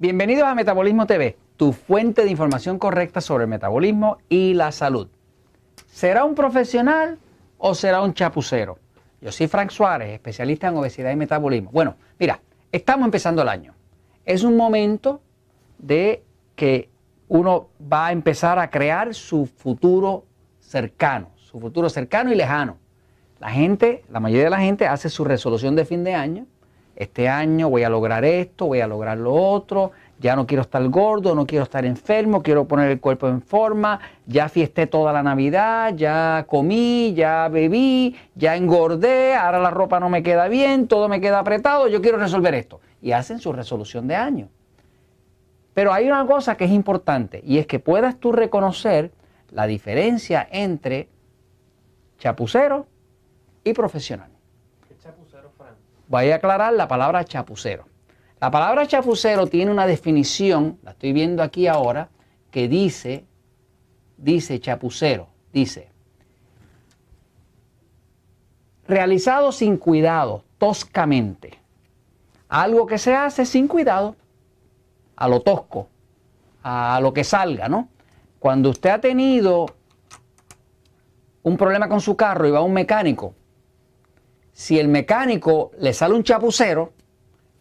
Bienvenidos a Metabolismo TV, tu fuente de información correcta sobre el metabolismo y la salud. ¿Será un profesional o será un chapucero? Yo soy Frank Suárez, especialista en obesidad y metabolismo. Bueno, mira, estamos empezando el año. Es un momento de que uno va a empezar a crear su futuro cercano, su futuro cercano y lejano. La gente, la mayoría de la gente hace su resolución de fin de año este año voy a lograr esto, voy a lograr lo otro, ya no quiero estar gordo, no quiero estar enfermo, quiero poner el cuerpo en forma, ya fiesté toda la Navidad, ya comí, ya bebí, ya engordé, ahora la ropa no me queda bien, todo me queda apretado, yo quiero resolver esto. Y hacen su resolución de año. Pero hay una cosa que es importante y es que puedas tú reconocer la diferencia entre chapucero y profesional voy a aclarar la palabra chapucero. La palabra chapucero tiene una definición, la estoy viendo aquí ahora, que dice, dice chapucero, dice, realizado sin cuidado, toscamente. Algo que se hace sin cuidado, a lo tosco, a lo que salga, ¿no? Cuando usted ha tenido un problema con su carro y va a un mecánico si el mecánico le sale un chapucero,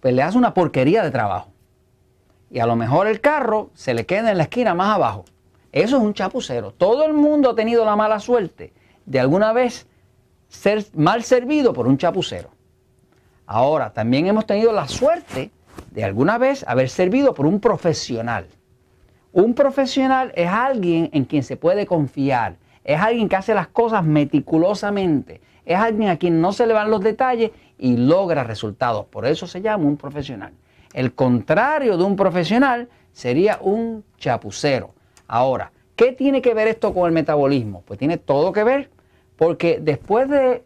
pues le hace una porquería de trabajo. Y a lo mejor el carro se le queda en la esquina más abajo. Eso es un chapucero. Todo el mundo ha tenido la mala suerte de alguna vez ser mal servido por un chapucero. Ahora, también hemos tenido la suerte de alguna vez haber servido por un profesional. Un profesional es alguien en quien se puede confiar, es alguien que hace las cosas meticulosamente, es alguien a quien no se le van los detalles y logra resultados. Por eso se llama un profesional. El contrario de un profesional sería un chapucero. Ahora, ¿qué tiene que ver esto con el metabolismo? Pues tiene todo que ver, porque después de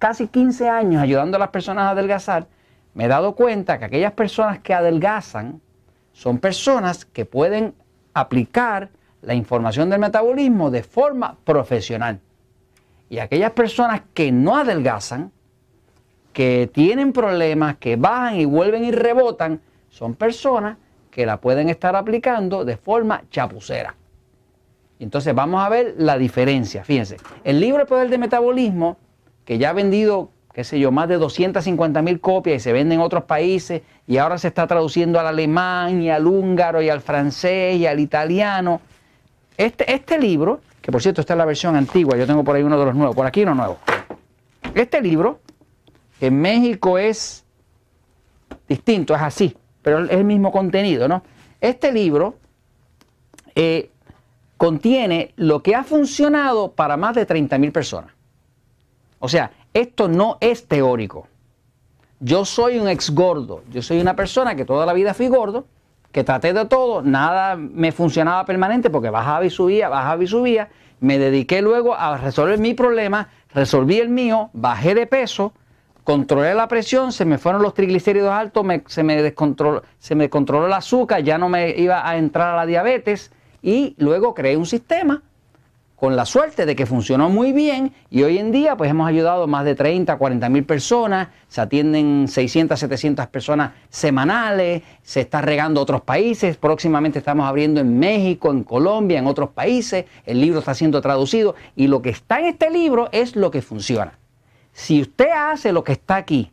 casi 15 años ayudando a las personas a adelgazar, me he dado cuenta que aquellas personas que adelgazan son personas que pueden aplicar la información del metabolismo de forma profesional. Y aquellas personas que no adelgazan, que tienen problemas, que bajan y vuelven y rebotan, son personas que la pueden estar aplicando de forma chapucera. Entonces vamos a ver la diferencia. Fíjense, el libro El Poder de Metabolismo, que ya ha vendido, qué sé yo, más de 250 mil copias y se vende en otros países y ahora se está traduciendo al alemán y al húngaro y al francés y al italiano. Este, este libro que por cierto esta es la versión antigua, yo tengo por ahí uno de los nuevos, por aquí uno nuevo. Este libro en México es distinto, es así, pero es el mismo contenido, ¿no? Este libro eh, contiene lo que ha funcionado para más de 30.000 personas. O sea, esto no es teórico. Yo soy un ex gordo, yo soy una persona que toda la vida fui gordo, que traté de todo, nada me funcionaba permanente porque bajaba y subía, bajaba y subía. Me dediqué luego a resolver mi problema, resolví el mío, bajé de peso, controlé la presión, se me fueron los triglicéridos altos, se, me descontroló, se me controló el azúcar, ya no me iba a entrar a la diabetes y luego creé un sistema con la suerte de que funcionó muy bien y hoy en día pues hemos ayudado más de 30, 40 mil personas, se atienden 600, 700 personas semanales, se está regando otros países, próximamente estamos abriendo en México, en Colombia, en otros países, el libro está siendo traducido y lo que está en este libro es lo que funciona. Si usted hace lo que está aquí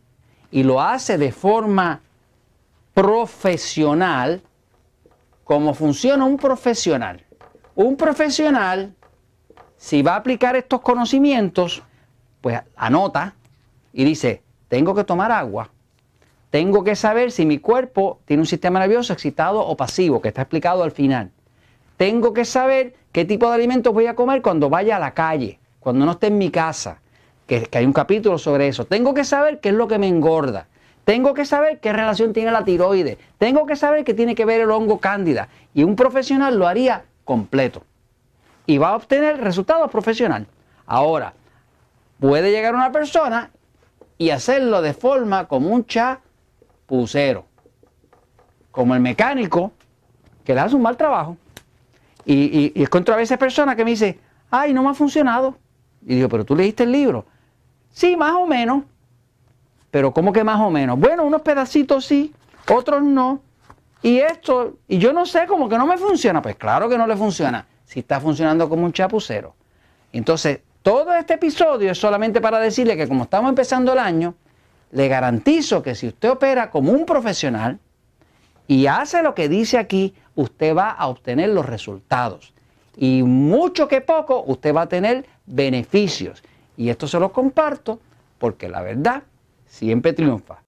y lo hace de forma profesional, como funciona un profesional, un profesional si va a aplicar estos conocimientos, pues anota y dice, tengo que tomar agua, tengo que saber si mi cuerpo tiene un sistema nervioso excitado o pasivo, que está explicado al final. Tengo que saber qué tipo de alimentos voy a comer cuando vaya a la calle, cuando no esté en mi casa, que, hay un capítulo sobre eso. Tengo que saber qué es lo que me engorda. Tengo que saber qué relación tiene la tiroides. Tengo que saber qué tiene que ver el hongo cándida. Y un profesional lo haría completo y va a obtener resultados profesional. Ahora, puede llegar una persona y hacerlo de forma como un chapucero, como el mecánico que le hace un mal trabajo. Y, y, encuentro a veces personas que me dicen, ay, no me ha funcionado. Y digo, pero tú leíste el libro. Sí, más o menos. Pero ¿cómo que más o menos? Bueno, unos pedacitos sí, otros no. Y esto, y yo no sé, como que no me funciona. Pues claro que no le funciona, si está funcionando como un chapucero. Entonces, todo este episodio es solamente para decirle que como estamos empezando el año, le garantizo que si usted opera como un profesional y hace lo que dice aquí, usted va a obtener los resultados. Y mucho que poco, usted va a tener beneficios. Y esto se lo comparto porque la verdad siempre triunfa.